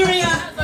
Nigeria.